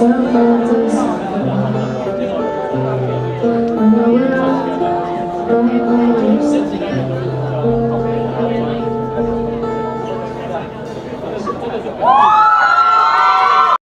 Woo!